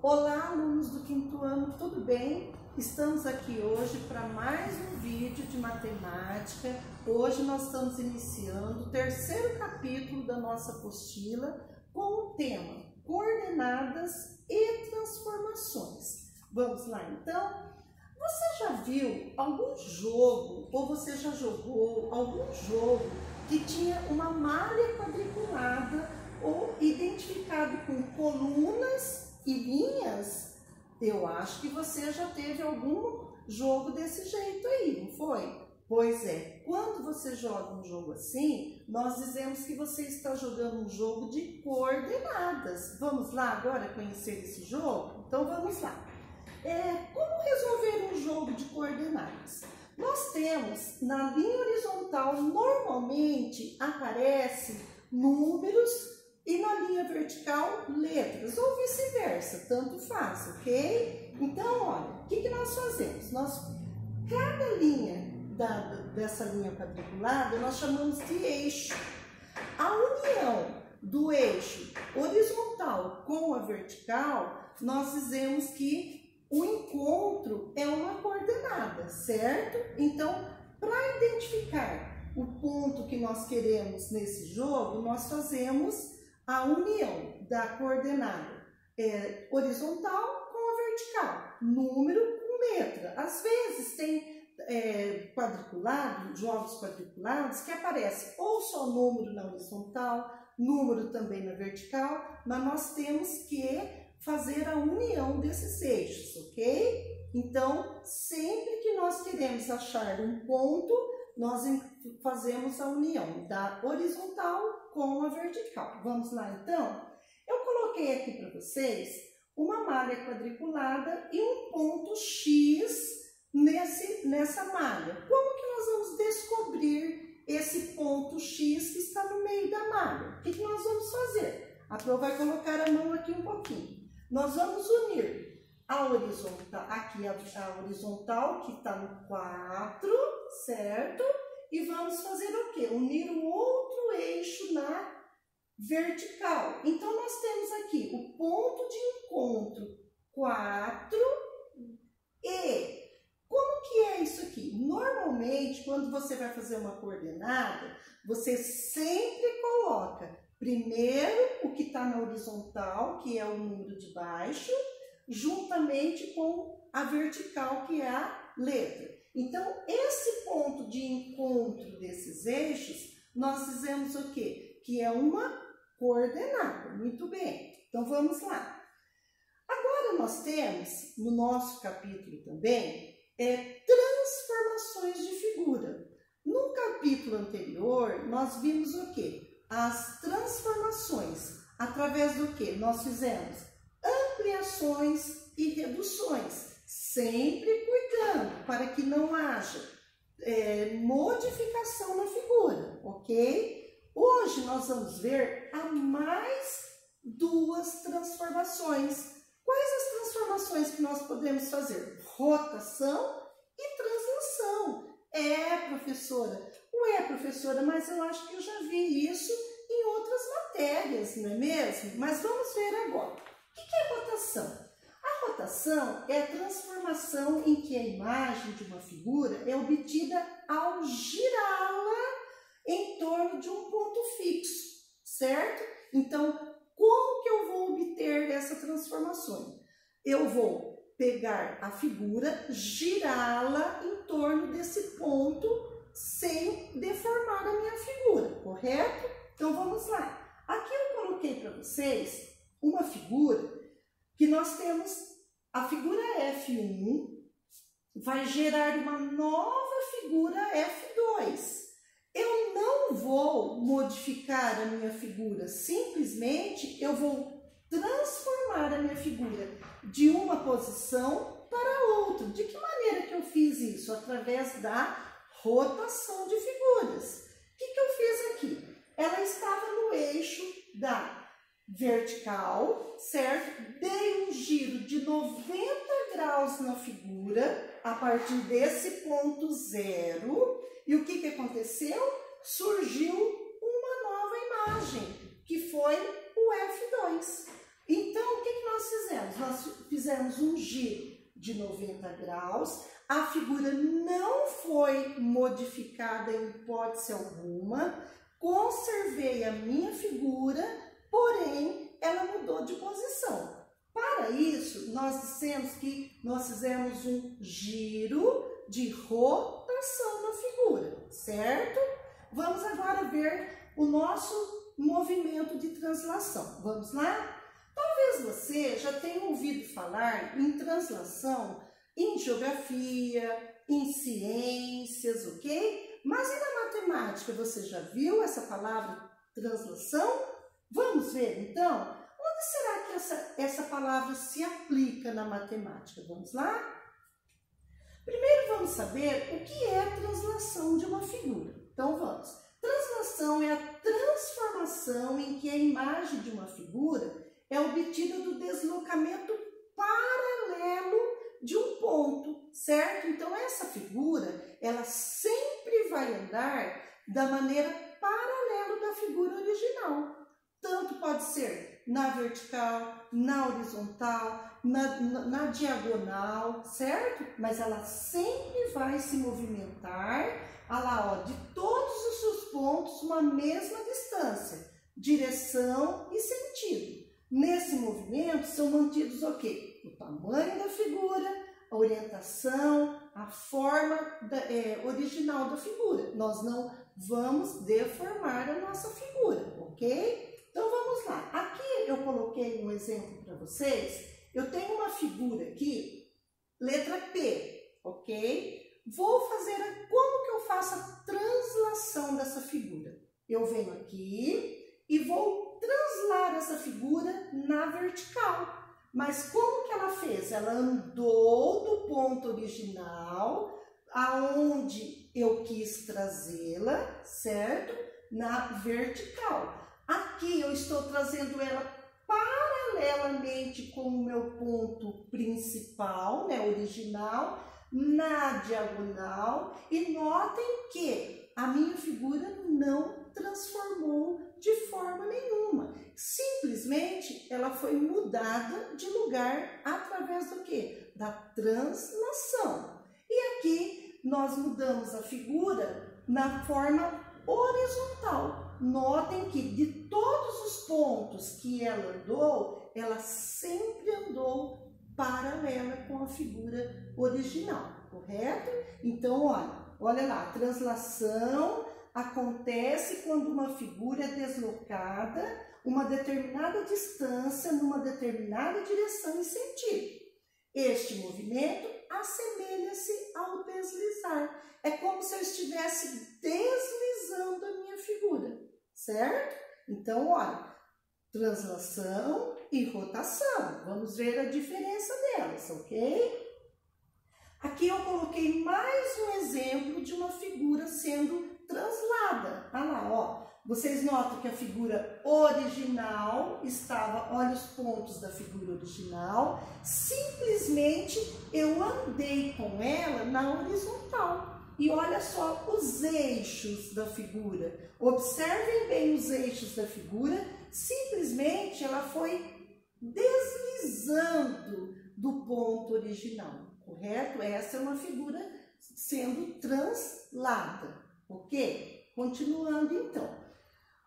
Olá, alunos do quinto ano, tudo bem? Estamos aqui hoje para mais um vídeo de matemática. Hoje nós estamos iniciando o terceiro capítulo da nossa apostila com o tema Coordenadas e Transformações. Vamos lá então? Você já viu algum jogo ou você já jogou algum jogo que tinha uma malha quadriculada ou identificado com colunas e linhas, eu acho que você já teve algum jogo desse jeito aí, não foi? Pois é, quando você joga um jogo assim, nós dizemos que você está jogando um jogo de coordenadas. Vamos lá agora conhecer esse jogo? Então vamos lá. É, como resolver um jogo de coordenadas? Nós temos na linha horizontal, normalmente aparece números e na linha vertical, letras, ou vice-versa, tanto faz, ok? Então, olha, o que, que nós fazemos? Nós, cada linha da, dessa linha quadriculada, nós chamamos de eixo. A união do eixo horizontal com a vertical, nós dizemos que o encontro é uma coordenada, certo? Então, para identificar o ponto que nós queremos nesse jogo, nós fazemos a união da coordenada é, horizontal com a vertical, número com letra. Às vezes tem é, quadriculado, jogos quadriculados, que aparece ou só número na horizontal, número também na vertical, mas nós temos que fazer a união desses eixos, ok? Então, sempre que nós queremos achar um ponto, nós fazemos a união da horizontal com a vertical. Vamos lá então? Eu coloquei aqui para vocês uma malha quadriculada e um ponto X nesse, nessa malha. Como que nós vamos descobrir esse ponto X que está no meio da malha? O que, que nós vamos fazer? A Pro vai colocar a mão aqui um pouquinho. Nós vamos unir a horizontal, aqui a, a horizontal que está no 4, certo? E vamos fazer o quê? Unir o outro eixo na vertical. Então, nós temos aqui o ponto de encontro 4 e como que é isso aqui? Normalmente, quando você vai fazer uma coordenada, você sempre coloca primeiro o que está na horizontal, que é o número de baixo, juntamente com a vertical, que é a letra. Então, esse ponto de encontro desses eixos, nós dizemos o quê? Que é uma coordenada. Muito bem. Então, vamos lá. Agora, nós temos, no nosso capítulo também, é, transformações de figura. No capítulo anterior, nós vimos o quê? As transformações. Através do que? Nós fizemos ampliações e reduções sempre cuidando para que não haja é, modificação na figura, ok? Hoje nós vamos ver a mais duas transformações. Quais as transformações que nós podemos fazer? Rotação e translação. É, professora. Ué, professora, mas eu acho que eu já vi isso em outras matérias, não é mesmo? Mas vamos ver agora. O que é rotação? rotação é a transformação em que a imagem de uma figura é obtida ao girá-la em torno de um ponto fixo, certo? Então, como que eu vou obter essa transformação? Eu vou pegar a figura, girá-la em torno desse ponto sem deformar a minha figura, correto? Então vamos lá. Aqui eu coloquei para vocês uma figura que nós temos a figura F1 vai gerar uma nova figura F2. Eu não vou modificar a minha figura, simplesmente eu vou transformar a minha figura de uma posição para outra. De que maneira que eu fiz isso? Através da rotação de figuras. O que, que eu fiz aqui? Ela estava no eixo da vertical, certo? Dei um giro de 90 graus na figura a partir desse ponto zero. E o que, que aconteceu? Surgiu uma nova imagem, que foi o F2. Então, o que, que nós fizemos? Nós fizemos um giro de 90 graus, a figura não foi modificada em hipótese alguma, conservei a minha figura, porém ela mudou de posição. Para isso, nós dissemos que nós fizemos um giro de rotação certo? Vamos agora ver o nosso movimento de translação. Vamos lá? Talvez você já tenha ouvido falar em translação em geografia, em ciências, ok? Mas e na matemática, você já viu essa palavra translação? Vamos ver então? Onde será que essa, essa palavra se aplica na matemática? Vamos lá? Primeiro vamos saber o que é a translação de uma figura. Então vamos. Translação é a transformação em que a imagem de uma figura é obtida do deslocamento paralelo de um ponto, certo? Então essa figura, ela sempre vai andar da maneira paralela da figura original. Tanto pode ser na vertical, na horizontal, na, na, na diagonal, certo? Mas ela sempre vai se movimentar, a lá, ó, de todos os seus pontos, uma mesma distância, direção e sentido. Nesse movimento são mantidos o quê? O tamanho da figura, a orientação, a forma da, é, original da figura. Nós não vamos deformar a nossa figura, ok? Então vamos lá. Aqui eu coloquei um exemplo para vocês. Eu tenho uma figura aqui, letra P, ok? Vou fazer, a, como que eu faço a translação dessa figura? Eu venho aqui e vou translar essa figura na vertical. Mas como que ela fez? Ela andou do ponto original aonde eu quis trazê-la, certo? Na vertical. Aqui eu estou trazendo ela paralelamente com o meu ponto principal, né, original, na diagonal. E notem que a minha figura não transformou de forma nenhuma. Simplesmente ela foi mudada de lugar através do que? Da translação. E aqui nós mudamos a figura na forma horizontal. Notem que de todos os pontos que ela andou, ela sempre andou paralela com a figura original, correto? Então, olha, olha lá, translação acontece quando uma figura é deslocada uma determinada distância numa determinada direção e sentido. Este movimento assemelha-se ao deslizar. É como se eu estivesse deslizando a minha figura, certo? Então, olha, translação e rotação. Vamos ver a diferença delas, ok? Aqui eu coloquei mais um exemplo de uma figura sendo translada. Olha lá, ó. Vocês notam que a figura original estava, olha os pontos da figura original, simplesmente eu andei com ela na horizontal. E olha só os eixos da figura. Observem bem os eixos da figura, simplesmente ela foi deslizando do ponto original, correto? Essa é uma figura sendo translada. Ok? Continuando então.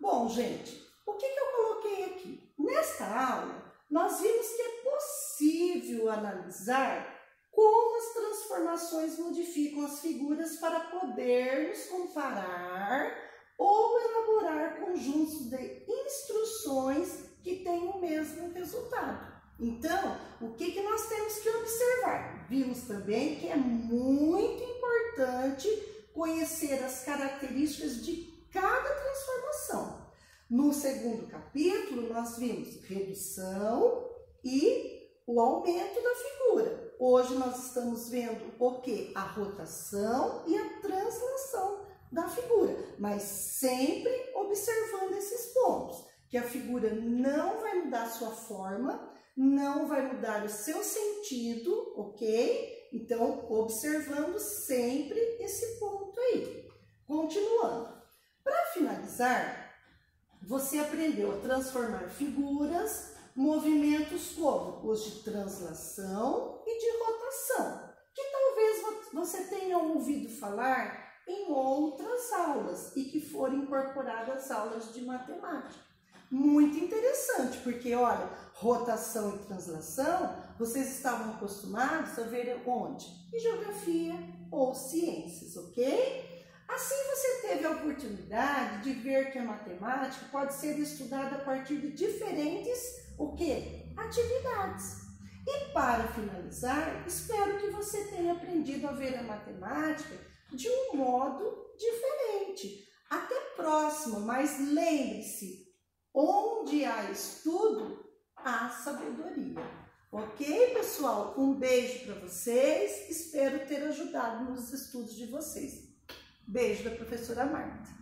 Bom, gente, o que, que eu coloquei aqui? Nesta aula, nós vimos que é possível analisar como as transformações modificam as figuras para podermos comparar ou elaborar conjuntos de instruções que têm o mesmo resultado. Então, o que, que nós temos que observar? Vimos também que é muito importante conhecer as características de cada transformação. No segundo capítulo, nós vimos redução e o aumento da figura. Hoje nós estamos vendo o que? A rotação e a translação da figura, mas sempre observando esses pontos, que a figura não vai mudar sua forma, não vai mudar o seu sentido, ok? Então, observando sempre esse ponto aí. Continuando. Para finalizar, você aprendeu a transformar figuras, movimentos como os de translação que talvez você tenha ouvido falar em outras aulas e que foram incorporadas aulas de matemática. Muito interessante, porque olha, rotação e translação, vocês estavam acostumados a ver onde? Em geografia ou ciências, ok? Assim você teve a oportunidade de ver que a matemática pode ser estudada a partir de diferentes o que? Atividades. E para finalizar, espero que você tenha aprendido a ver a matemática de um modo diferente. Até próximo, mas lembre-se, onde há estudo, há sabedoria. Ok, pessoal? Um beijo para vocês. Espero ter ajudado nos estudos de vocês. Beijo da professora Marta.